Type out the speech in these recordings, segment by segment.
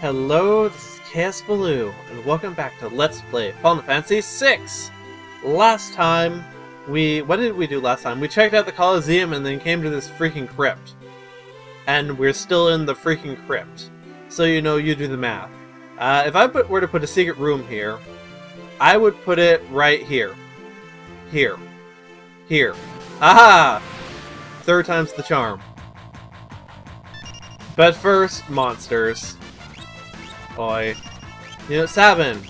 Hello, this is Kaosubaloo, and welcome back to Let's Play Final Fantasy VI! Last time, we... what did we do last time? We checked out the Colosseum and then came to this freaking crypt. And we're still in the freaking crypt. So you know, you do the math. Uh, if I put, were to put a secret room here, I would put it right here. Here. Here. Aha! Third time's the charm. But first, monsters. Oi. You know, Sabin.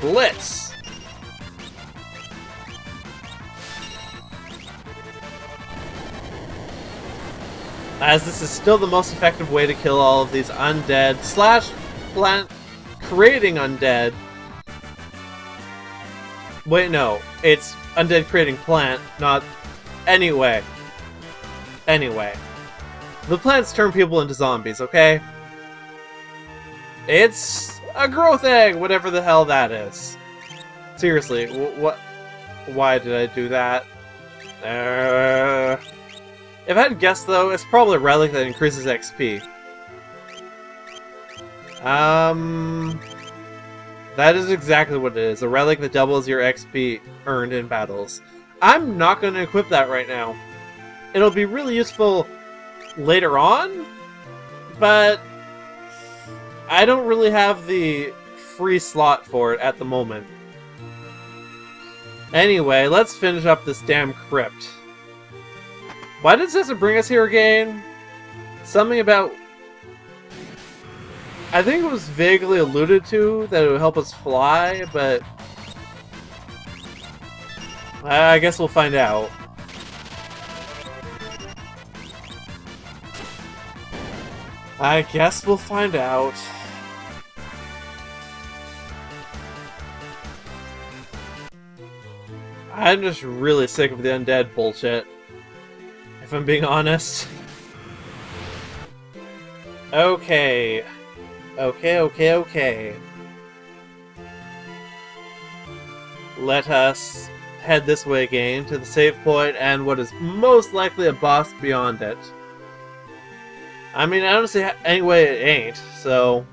Blitz! As this is still the most effective way to kill all of these undead slash plant creating undead. Wait, no. It's undead creating plant, not... Anyway. Anyway. The plants turn people into zombies, okay? It's a growth egg, whatever the hell that is. Seriously, what? Why did I do that? Uh, if I had guessed, though, it's probably a relic that increases XP. Um, that is exactly what it is. A relic that doubles your XP earned in battles. I'm not going to equip that right now. It'll be really useful later on, but I don't really have the free slot for it at the moment. Anyway, let's finish up this damn crypt. Why does this bring us here again? Something about... I think it was vaguely alluded to that it would help us fly, but... I guess we'll find out. I guess we'll find out. I'm just really sick of the undead bullshit. If I'm being honest. Okay. Okay, okay, okay. Let us head this way again to the save point and what is most likely a boss beyond it. I mean, I don't see any way it ain't, so...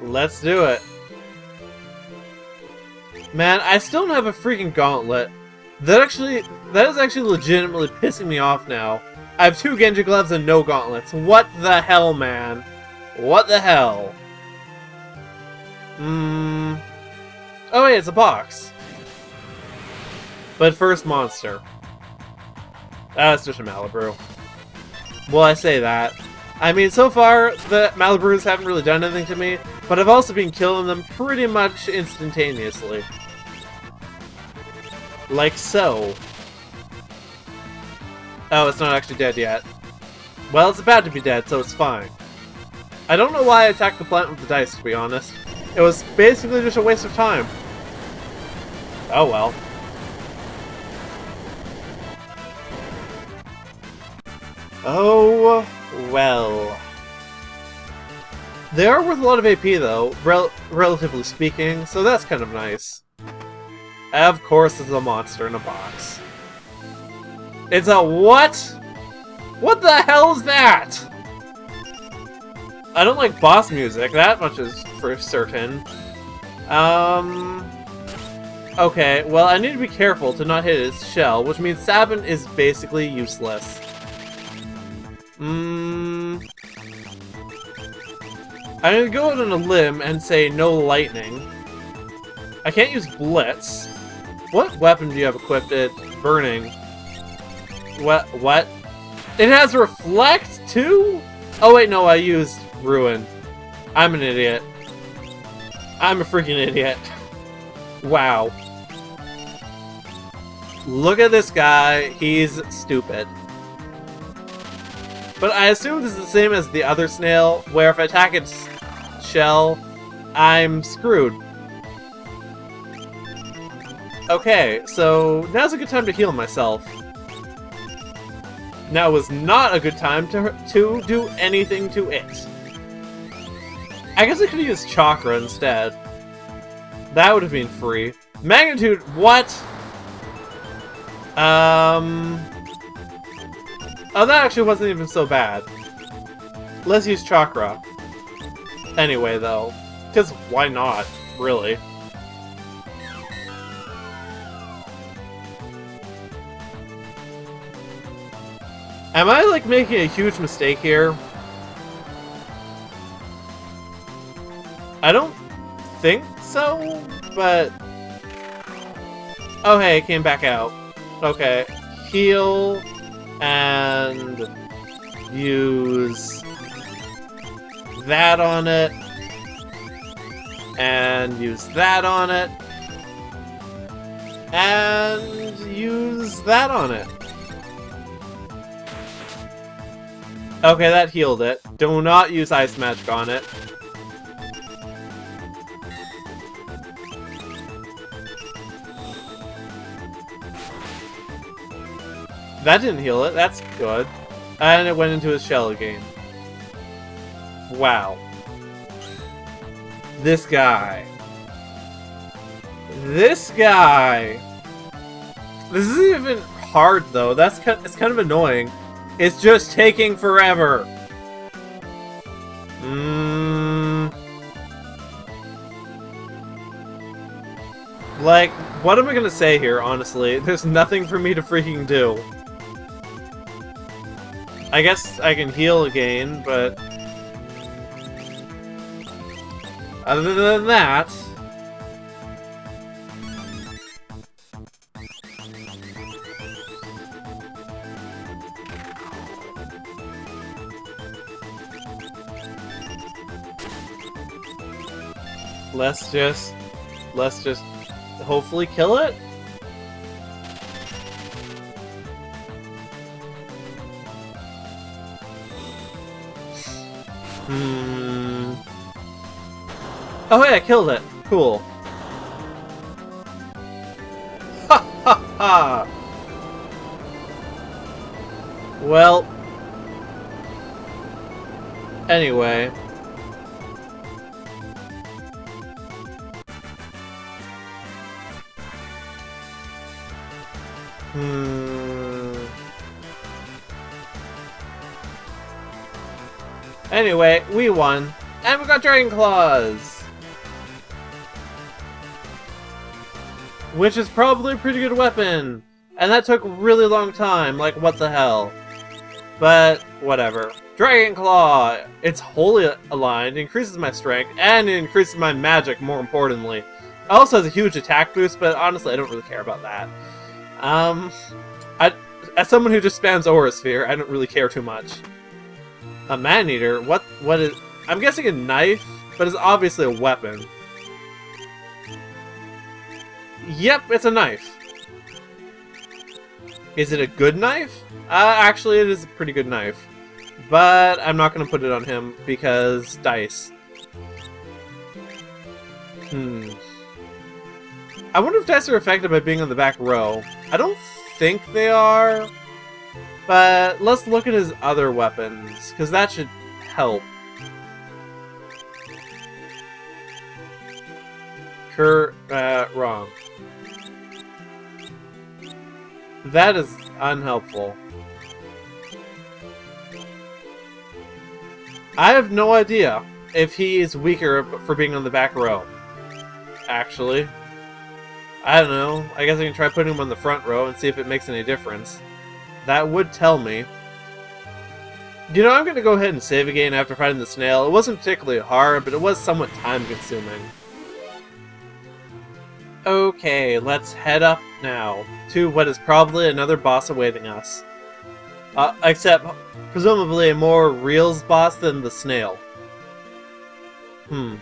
Let's do it. Man, I still don't have a freaking gauntlet. That actually, that is actually legitimately pissing me off now. I have two Genji gloves and no gauntlets. What the hell, man? What the hell? Hmm. Oh wait, it's a box. But first, monster. That's just a Malibu. Well, I say that. I mean, so far, the Malabrus haven't really done anything to me, but I've also been killing them pretty much instantaneously. Like so. Oh, it's not actually dead yet. Well, it's about to be dead, so it's fine. I don't know why I attacked the plant with the dice, to be honest. It was basically just a waste of time. Oh well. Oh, well. They are worth a lot of AP, though, rel relatively speaking, so that's kind of nice. Of course, it's a monster in a box. It's a what? What the hell is that? I don't like boss music, that much is for certain. Um... Okay, well, I need to be careful to not hit his shell, which means Sabin is basically useless. Mmm... I'm gonna go out on a limb and say no lightning. I can't use Blitz. What weapon do you have equipped at Burning? What? What? It has Reflect, too? Oh wait, no, I used Ruin. I'm an idiot. I'm a freaking idiot. wow. Look at this guy. He's stupid. But I assume this is the same as the other snail, where if I attack its shell, I'm screwed. Okay, so now's a good time to heal myself. Now was not a good time to, to do anything to it. I guess I could use Chakra instead. That would have been free. Magnitude, what? Um... Oh, that actually wasn't even so bad. Let's use Chakra. Anyway, though. Because why not, really? Am I, like, making a huge mistake here? I don't think so, but... Oh, hey, it came back out. Okay. Heal and use that on it and use that on it and use that on it. Okay, that healed it. Do not use Ice Magic on it. That didn't heal it, that's good. And it went into his shell again. Wow. This guy. This guy! This isn't even hard, though. That's kind of, it's kind of annoying. It's just taking forever. Mmm... Like, what am I gonna say here, honestly? There's nothing for me to freaking do. I guess I can heal again, but... Other than that... Let's just... Let's just hopefully kill it? Oh, hey, I killed it. Cool. Ha ha ha! Well... Anyway... Hmm... Anyway, we won. And we got Dragon Claws! Which is probably a pretty good weapon. And that took really long time, like what the hell. But, whatever. Dragon Claw! It's wholly aligned, increases my strength, and increases my magic, more importantly. It also has a huge attack boost, but honestly, I don't really care about that. Um, I, as someone who just spams Aura Sphere, I don't really care too much. A man-eater? What? What is... I'm guessing a knife, but it's obviously a weapon. Yep, it's a knife. Is it a good knife? Uh, actually, it is a pretty good knife. But I'm not going to put it on him because dice. Hmm. I wonder if dice are affected by being on the back row. I don't think they are. But let's look at his other weapons, because that should help. Cur uh, wrong. That is unhelpful. I have no idea if he is weaker for being on the back row. Actually. I don't know. I guess I can try putting him on the front row and see if it makes any difference. That would tell me. You know, I'm going to go ahead and save again after fighting the snail. It wasn't particularly hard, but it was somewhat time-consuming. Okay, let's head up now to what is probably another boss awaiting us. Uh, except, presumably a more reals boss than the snail. Hmm.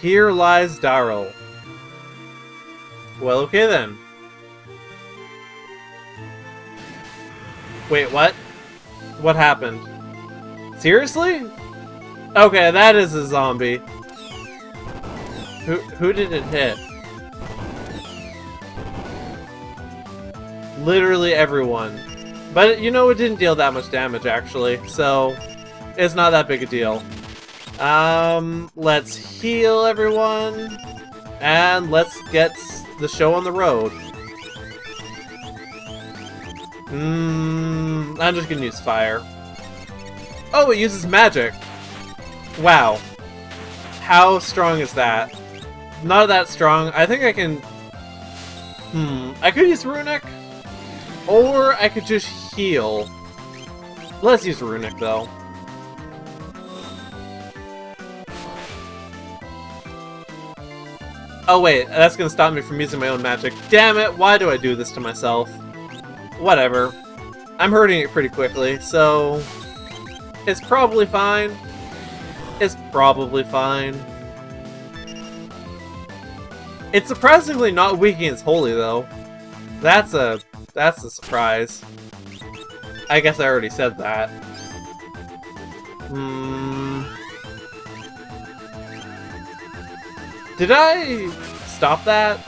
Here lies Daryl. Well, okay then. Wait, what? What happened? Seriously? Okay, that is a zombie. Who who did it hit? Literally everyone. But, you know, it didn't deal that much damage, actually, so it's not that big a deal. Um, let's heal everyone, and let's get the show on the road. Mmm, I'm just gonna use fire. Oh, it uses magic! Wow. How strong is that? Not that strong. I think I can... Hmm. I could use Runic. Or I could just heal. Let's use Runic, though. Oh wait, that's gonna stop me from using my own magic. Damn it, why do I do this to myself? Whatever. I'm hurting it pretty quickly, so... It's probably fine. It's probably fine. It's surprisingly not weak against Holy, though. That's a... that's a surprise. I guess I already said that. Hmm... Did I stop that?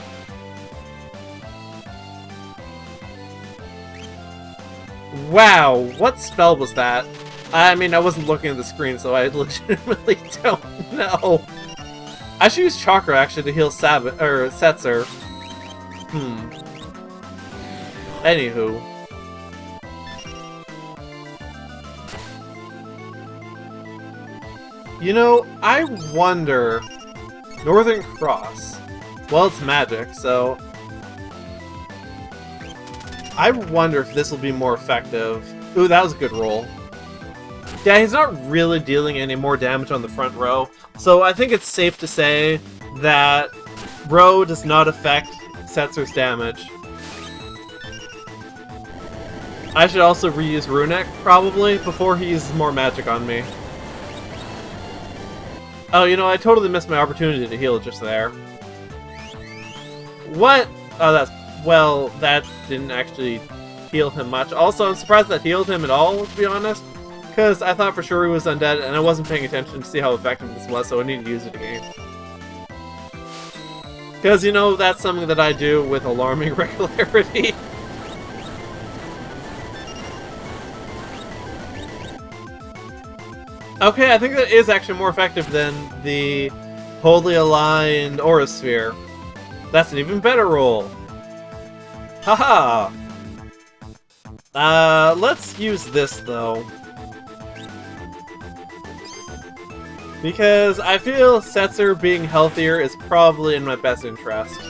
Wow, what spell was that? I mean, I wasn't looking at the screen, so I legitimately don't know. I should use Chakra, actually, to heal Sab or Setzer. Hmm. Anywho. You know, I wonder Northern Cross. Well, it's magic, so... I wonder if this will be more effective. Ooh, that was a good roll. Yeah, he's not really dealing any more damage on the front row, so I think it's safe to say that row does not affect Setzer's damage. I should also reuse Runic, probably, before he uses more magic on me. Oh, you know, I totally missed my opportunity to heal just there. What? Oh, that's... Well, that didn't actually heal him much. Also, I'm surprised that healed him at all, to be honest. Because I thought for sure he was undead, and I wasn't paying attention to see how effective this was, so I needed to use it again. Because, you know, that's something that I do with alarming regularity. Okay, I think that is actually more effective than the Holy Aligned Aura Sphere. That's an even better roll. Haha! Uh, let's use this, though. Because I feel Setzer being healthier is probably in my best interest.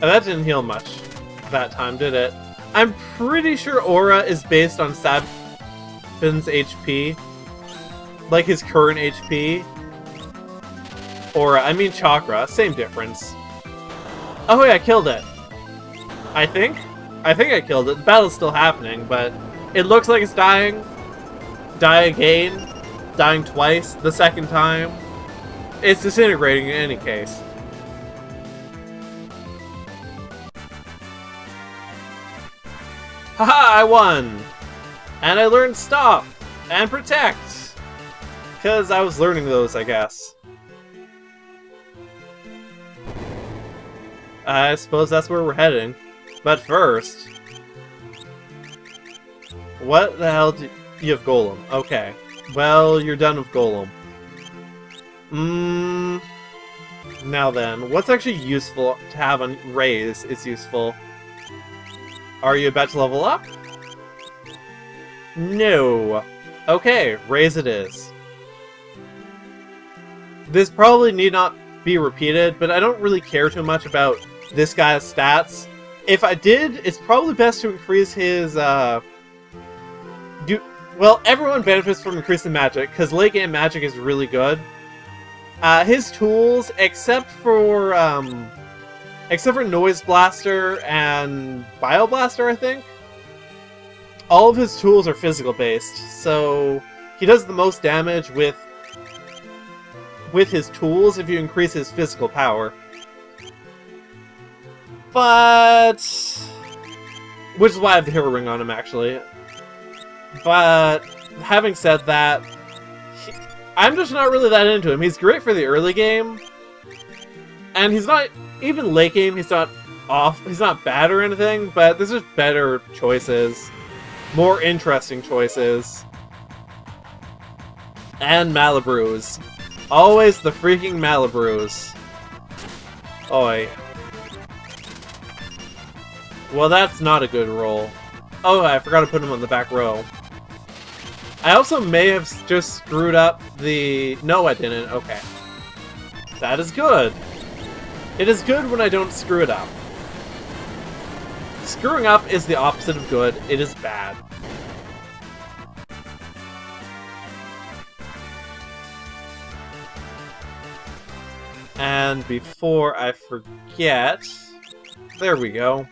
that didn't heal much that time, did it? I'm pretty sure Aura is based on Sabin's HP. Like his current HP. Aura, I mean Chakra, same difference. Oh yeah, I killed it. I think? I think I killed it. The battle's still happening, but it looks like it's dying. Die again. Dying twice. The second time. It's disintegrating in any case. Haha, I won! And I learned Stop! And Protect! Because I was learning those, I guess. I suppose that's where we're heading. But first... What the hell do you have Golem? Okay. Well, you're done with Golem. Mmm... Now then, what's actually useful to have on Raise is useful. Are you about to level up? No. Okay, raise it is. This probably need not be repeated, but I don't really care too much about this guy's stats. If I did, it's probably best to increase his, uh... Do, well, everyone benefits from increasing magic, because late game magic is really good. Uh, his tools, except for, um... Except for Noise Blaster and Bio Blaster, I think. All of his tools are physical based, so he does the most damage with with his tools if you increase his physical power. But which is why I have the hero ring on him actually. But having said that, he, I'm just not really that into him. He's great for the early game, and he's not even late game, he's not off. He's not bad or anything, but there's just better choices, more interesting choices, and Malabrews. Always the freaking Malabrews. Oi. Well, that's not a good roll. Oh, I forgot to put him on the back row. I also may have just screwed up the... No, I didn't. Okay. That is good. It is good when I don't screw it up. Screwing up is the opposite of good. It is bad. And before I forget... There we go.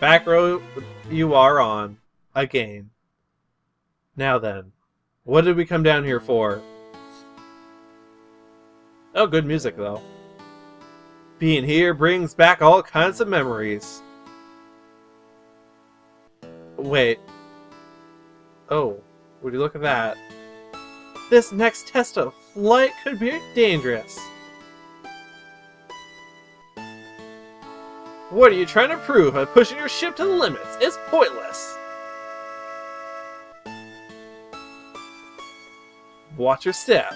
Back row you are on. Again. Now then. What did we come down here for? Oh, good music, though. Being here brings back all kinds of memories. Wait. Oh, would you look at that? This next test of flight could be dangerous. What are you trying to prove by pushing your ship to the limits? It's pointless. Watch your step.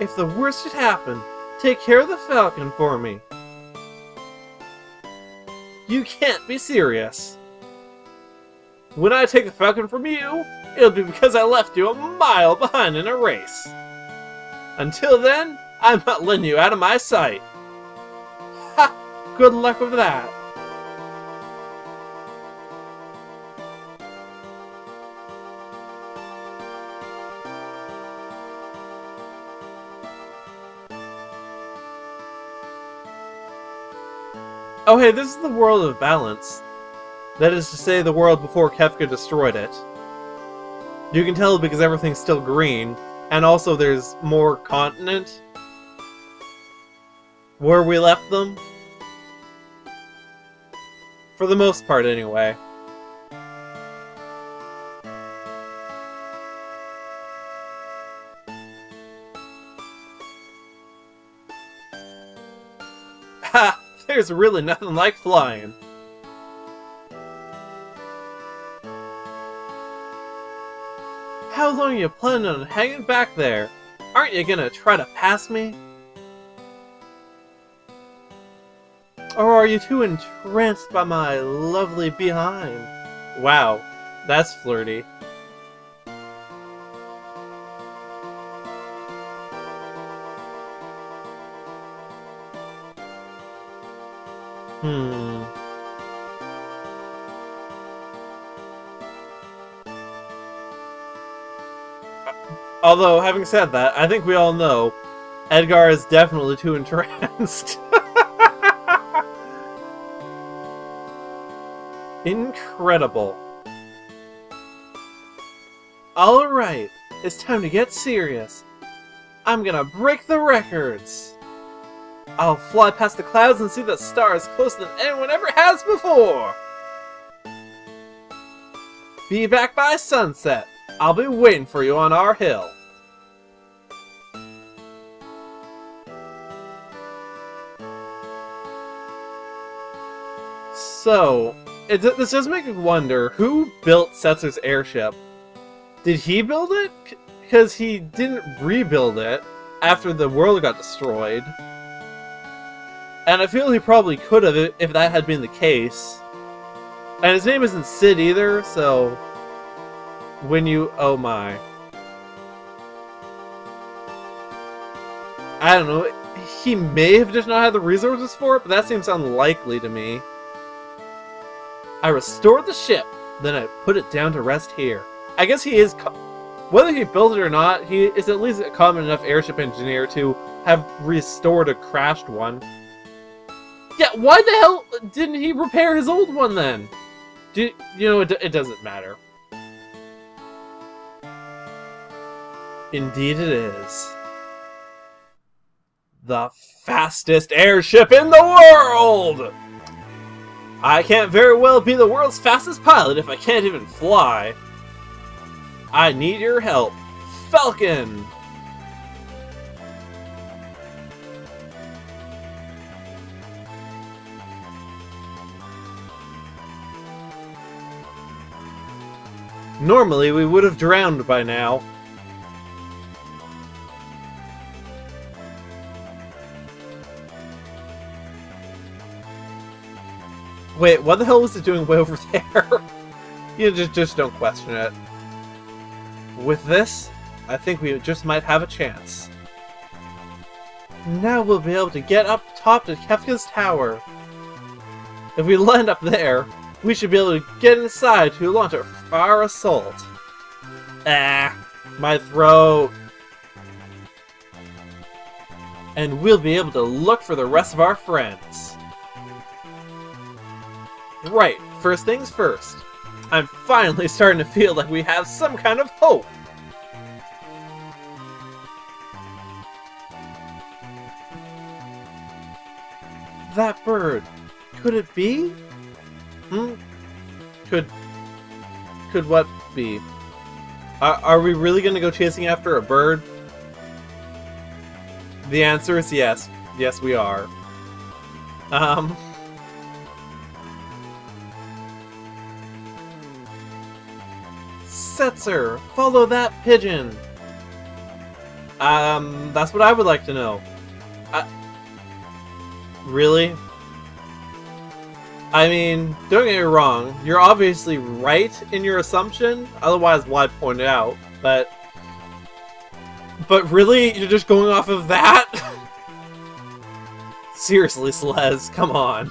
If the worst should happen, take care of the Falcon for me. You can't be serious. When I take the Falcon from you, it'll be because I left you a mile behind in a race. Until then, I'm not letting you out of my sight. Ha! Good luck with that. Oh hey, this is the world of balance. That is to say, the world before Kefka destroyed it. You can tell because everything's still green, and also there's more continent. Where we left them. For the most part, anyway. There's really nothing like flying. How long are you planning on hanging back there? Aren't you gonna try to pass me? Or are you too entranced by my lovely behind? Wow, that's flirty. Although, having said that, I think we all know Edgar is definitely too entranced. Incredible. Alright, it's time to get serious. I'm gonna break the records. I'll fly past the clouds and see the stars closer than anyone ever has before! Be back by sunset. I'll be waiting for you on our hill. So, it, this does make me wonder, who built Setzer's airship? Did he build it? Because he didn't rebuild it after the world got destroyed. And I feel he probably could have if that had been the case. And his name isn't Cid either, so... When you... Oh my. I don't know. He may have just not had the resources for it, but that seems unlikely to me. I restored the ship, then I put it down to rest here. I guess he is... Whether he built it or not, he is at least a common enough airship engineer to have restored a crashed one. Yeah, why the hell didn't he repair his old one then? Do, you know, it, it doesn't matter. Indeed it is. The fastest airship in the world! I can't very well be the world's fastest pilot if I can't even fly. I need your help. Falcon! Normally, we would have drowned by now, Wait, what the hell was it doing way over there? you just, just don't question it. With this, I think we just might have a chance. Now we'll be able to get up top to Kefka's tower. If we land up there, we should be able to get inside to launch our assault. Ah, my throat. And we'll be able to look for the rest of our friends. Right, first things first. I'm finally starting to feel like we have some kind of hope. That bird, could it be? Hmm? Could... Could what be? Are, are we really gonna go chasing after a bird? The answer is yes. Yes, we are. Um... Setzer, follow that pigeon! Um, that's what I would like to know. I... Really? I mean, don't get me wrong, you're obviously right in your assumption, otherwise why point it out, but... But really, you're just going off of that? Seriously, Celes, come on.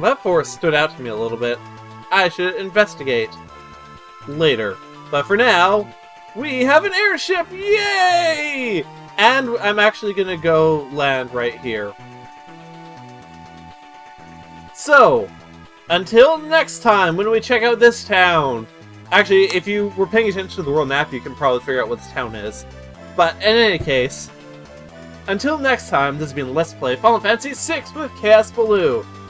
That forest stood out to me a little bit. I should investigate later. But for now, we have an airship! Yay! And I'm actually gonna go land right here. So, until next time when we check out this town. Actually, if you were paying attention to the world map, you can probably figure out what this town is. But in any case, until next time, this has been Let's Play Final Fantasy VI with Kaosubaloo,